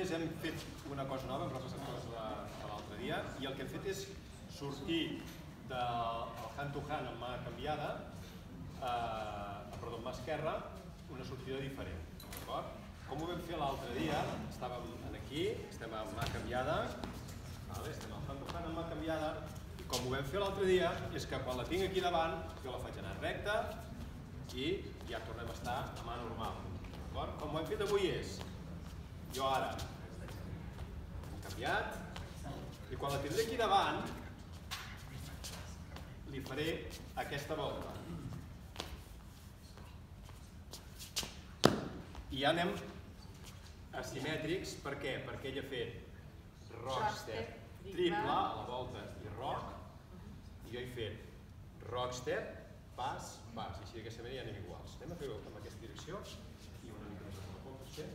només hem fet una cosa nova, hem repassat coses de, de l'altre dia, i el que hem fet és sortir del hand to hand amb mà canviada, eh, perdó, amb mà esquerra, una sortida diferent. Com ho vam fer l'altre dia, estàvem aquí, estem amb mà canviada, vale? estem al hand to hand amb mà canviada, i com ho vam fer l'altre dia, és que quan la tinc aquí davant, jo la faig anar recta i ja tornem a estar a mà normal. Com ho hem fet avui és, jo ara he canviat, i quan la tindré aquí davant, li faré aquesta volta. I ja anem asimètrics, per què? Perquè ella ha fet rock step triple a la volta i rock, i jo he fet rock step, pas, pas, i així d'aquesta manera ja anem iguals. Anem a fer-ho amb aquesta direcció i una mica més a la volta, potser.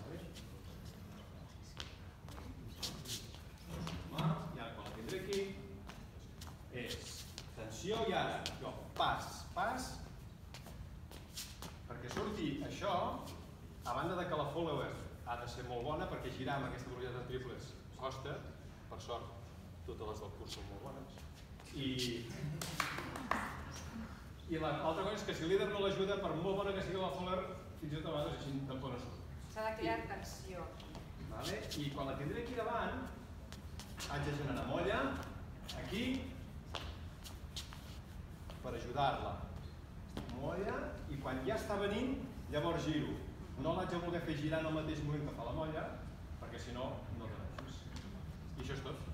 Vale? mà, i ara quan la tindré aquí, és tensió i ara jo pas, pas, perquè surti això, a banda de que la follower ha de ser molt bona, perquè girar amb aquesta velocitat en triples costa, per sort, totes les del curs són molt bones, i, i l'altra cosa és que si el líder no l'ajuda, per molt bona que sigui la follower, fins i tot a vegades així tampoc no surt. S'ha de crear tensió. Vale? I quan la tindré aquí davant, haig de generar molla, aquí, per ajudar-la. Molla, i quan ja està venint, llavors giro. No l'haig de voler fer girar en el mateix moment que fa la molla, perquè si no, no així. I això és tot.